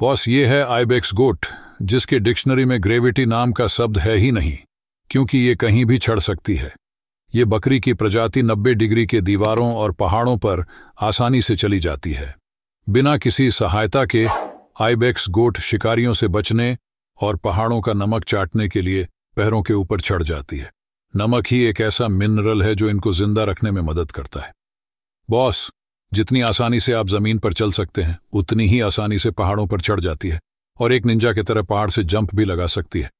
Boss, ये है ibex goat, जिसके डिक्शनरी में ग्रेविटी नाम का शब्द है ही नहीं, क्योंकि ये कहीं भी चढ़ सकती है। ये बकरी की प्रजाति 90 डिग्री के दीवारों और पहाड़ों पर आसानी से चली जाती है। बिना किसी सहायता के, आइबेक्स गोट शिकारियों से बचने और पहाड़ों का नमक चाटने के लिए पैरों के ऊपर चढ़ जाती है। नमक ही एक ऐसा मिनरल है जो इनको ज़िंदा रखने में मदद करता है। बॉस जितनी आसानी से आप ज़मीन पर चल सकते हैं, उतनी ही आसानी से पहाड़ों पर चढ़ जाती है, और एक निंजा की तरह पहाड़ से जंप भी लगा सकती है।